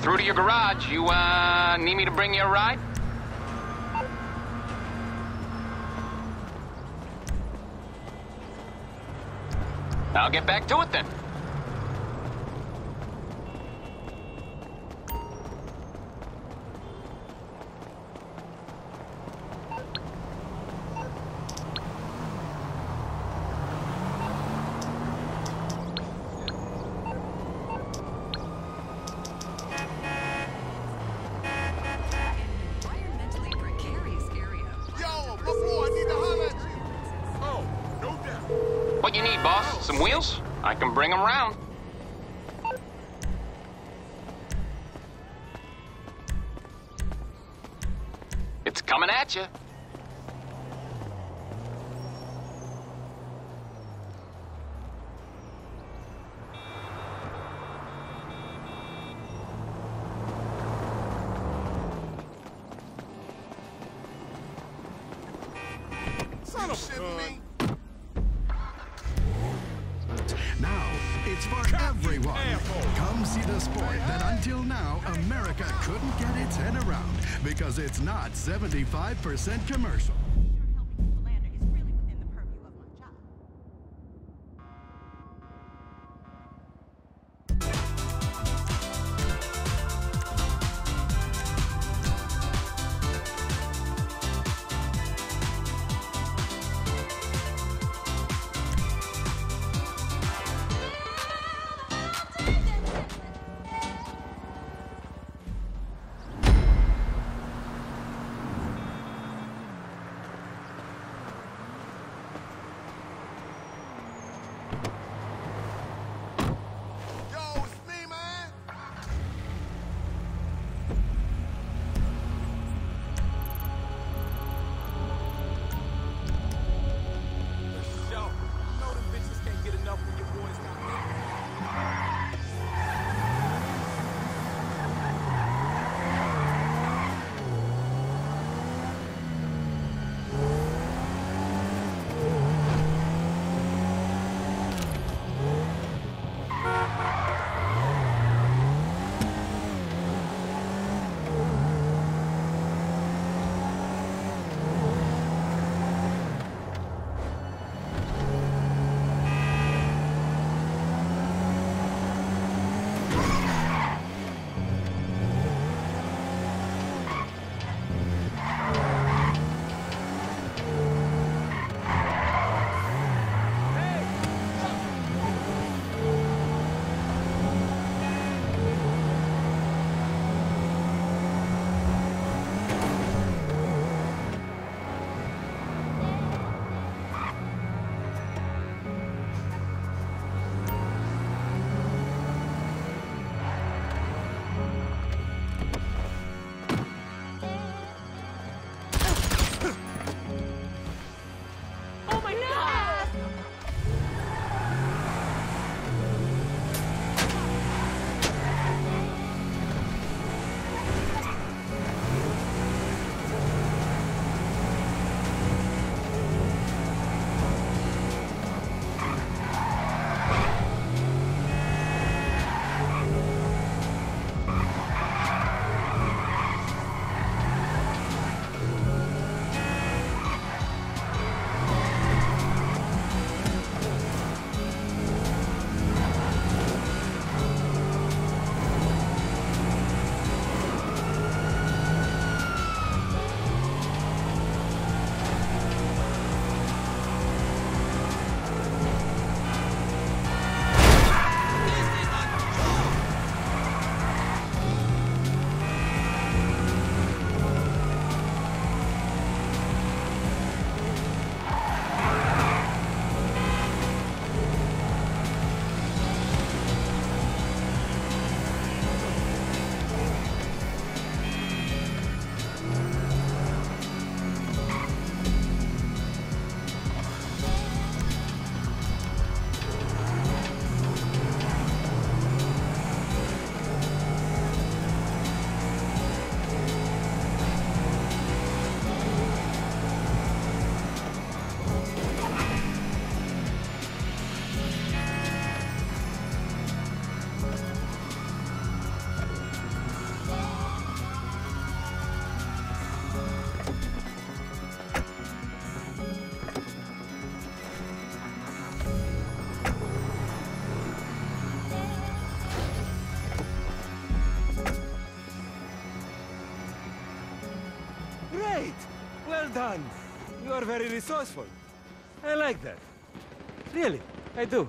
You're through to your garage. You, uh, need me to bring you a ride? I'll get back to it then. What you need, boss? Some wheels? I can bring them round. It's coming at you. 75% commercial. Done. You are very resourceful. I like that. Really, I do.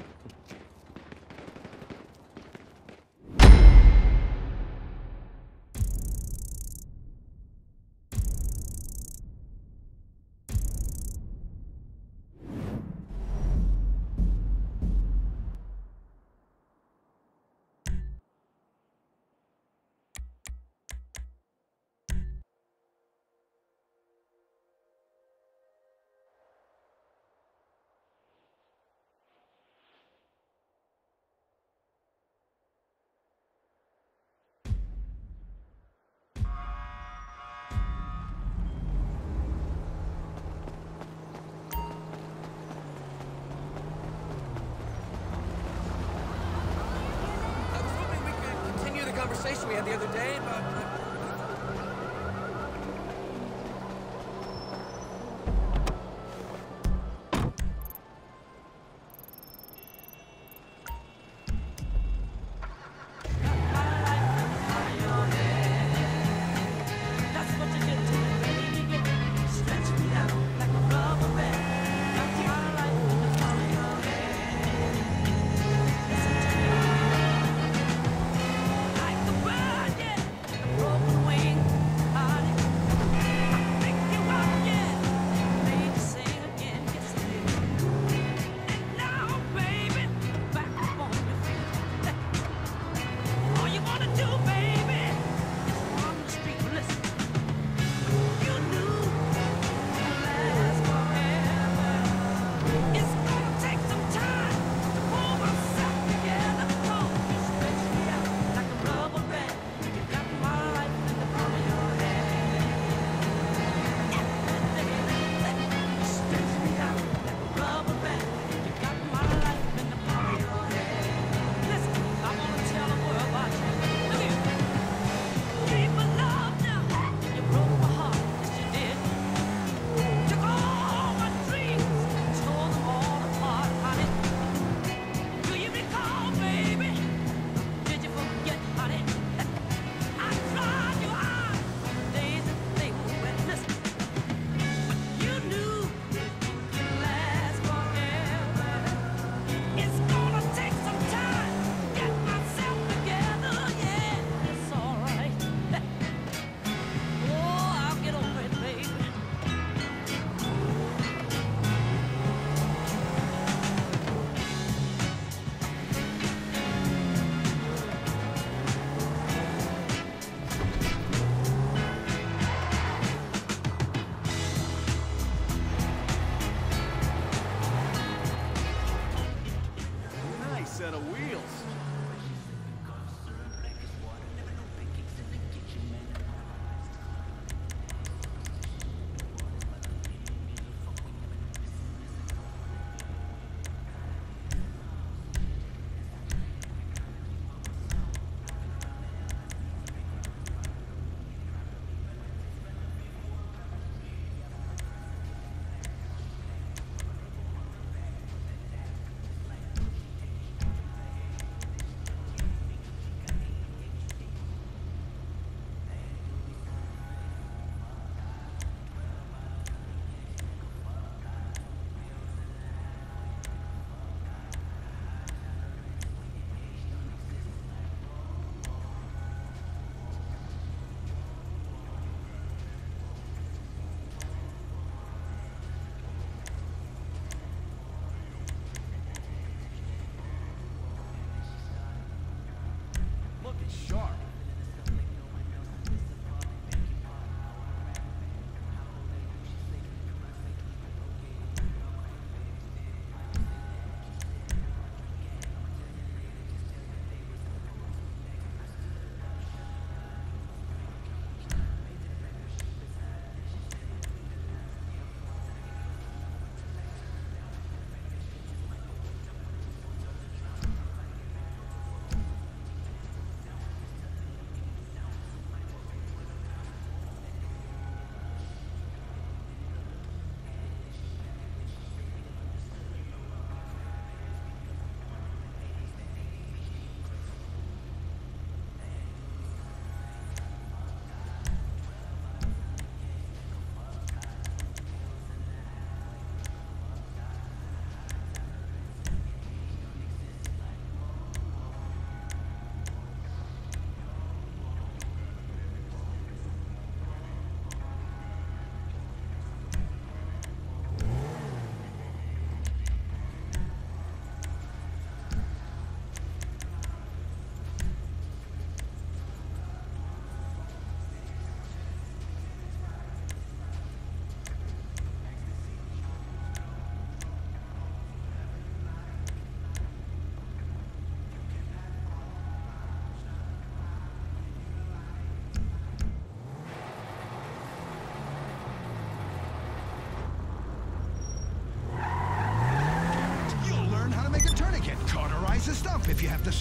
Conversation we had the other day about. Uh,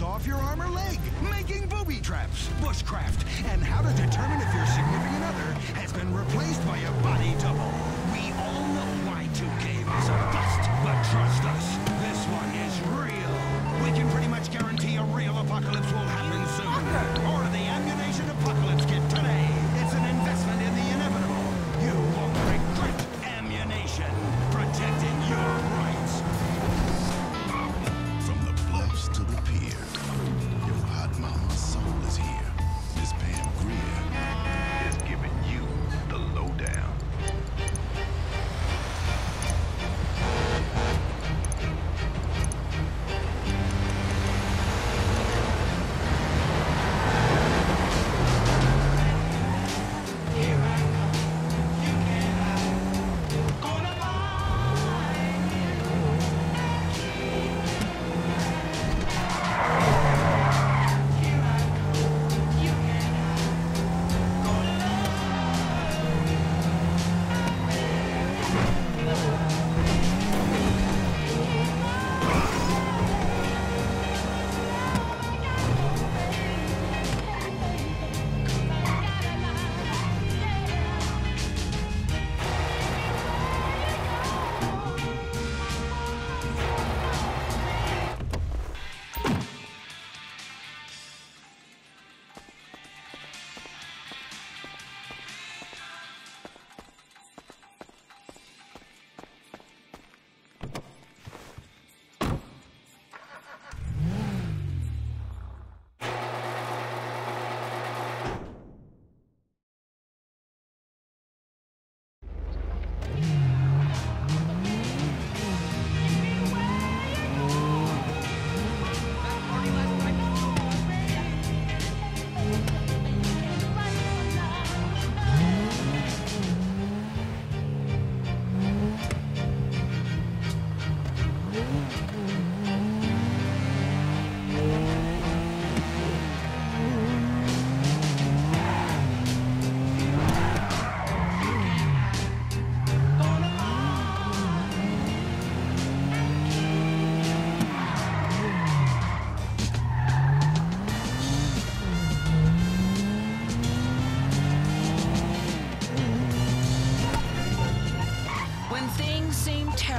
off your arm or leg, making booby traps, bushcraft, and how to determine if your significant other has been replaced by a body double. We all know Y2K was a bust, but trust us, this one is real. We can pretty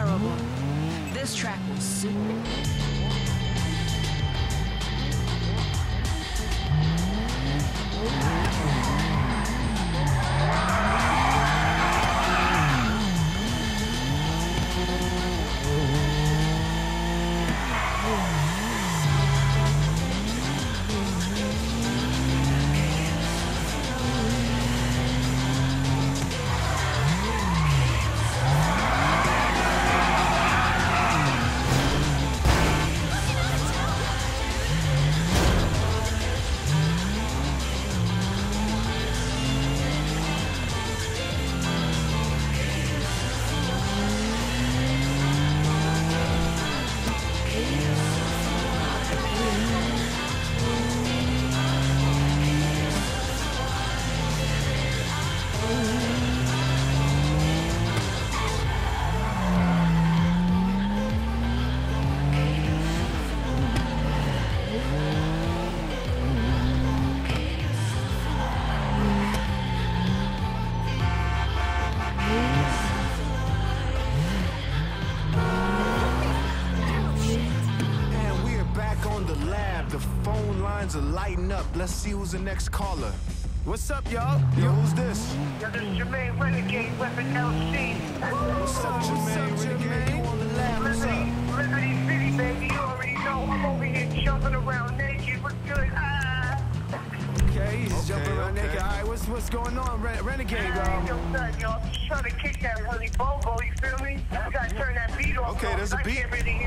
terrible, this track will suit. And lines up. Let's see who's the next caller. What's up, y'all? Yo, who's this? Yo, this is Jermaine Renegade, Weapon LC. What's up, Jermaine? Renegade? You on the lab? What's up? Liberty City, baby. You already know I'm over here jumping around naked. What's good? Ah. Okay, he's Okay, jumping around okay. naked. All right, what's what's going on, Ren- Renegade? Hey, Um, yo, son, yo, I'm trying to kick that Willy Bobo, you feel me? You gotta turn that beat off. Okay, though, there's a 'cause I beat. can't really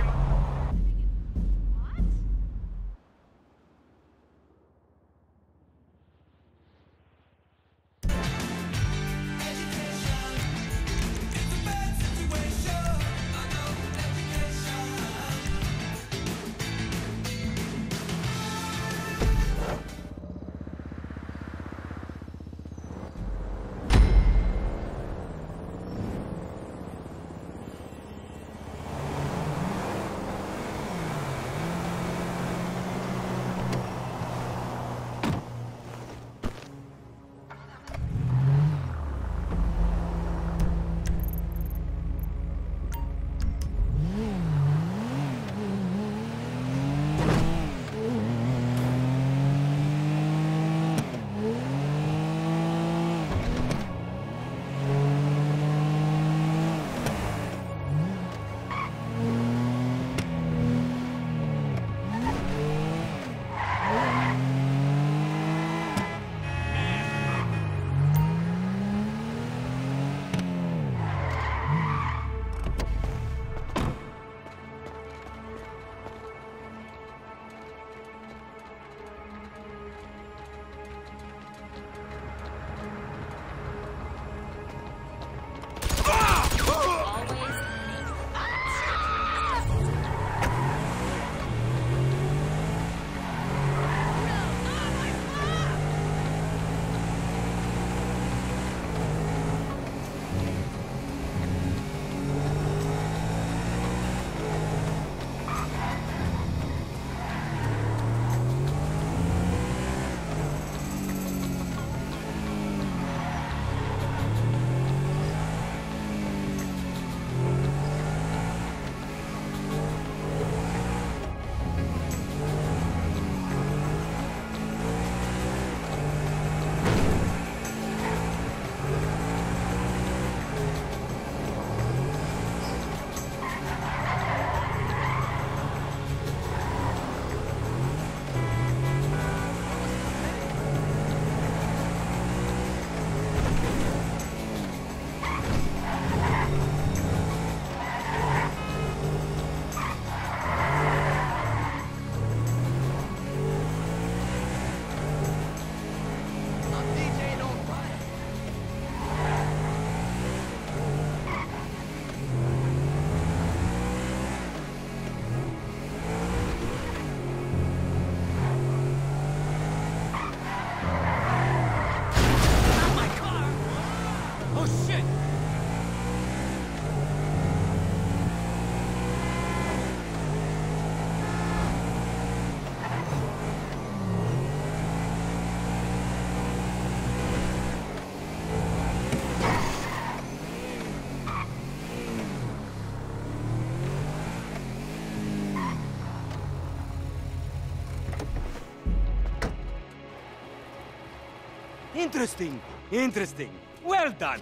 Interesting, interesting. Well done.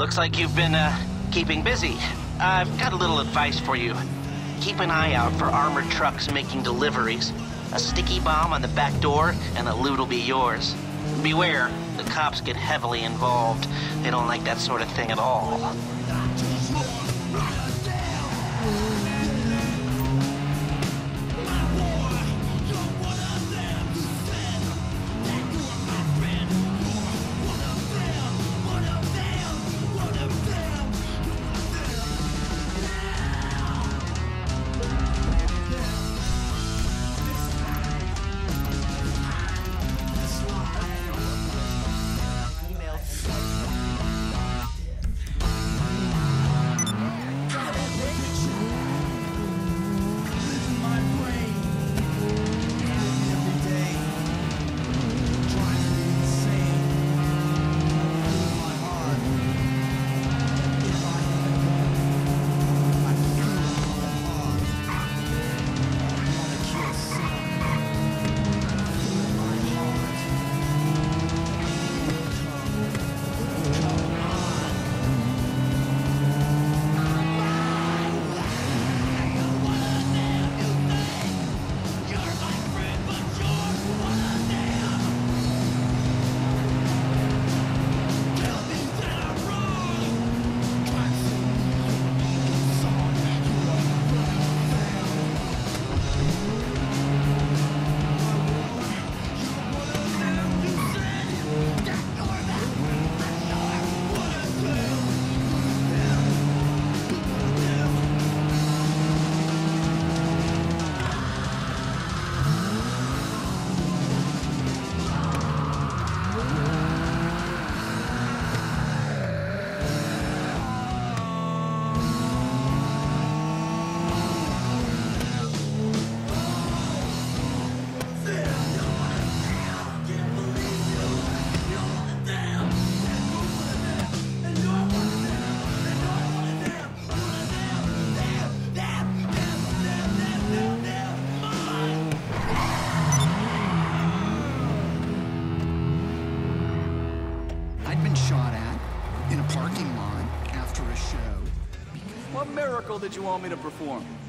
Looks like you've been, uh, keeping busy. I've got a little advice for you. Keep an eye out for armored trucks making deliveries. A sticky bomb on the back door, and the loot will be yours. Beware, the cops get heavily involved. They don't like that sort of thing at all. Did you want me to perform?